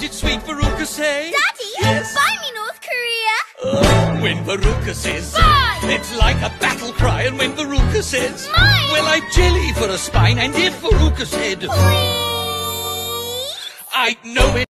did sweet Veruca say? Daddy, Yes. buy me North Korea. Oh, when Veruca says, Buy. it's like a battle cry. And when Veruca says, Mine. well, I've jelly for a spine. And if Veruca said, Please. I'd know it.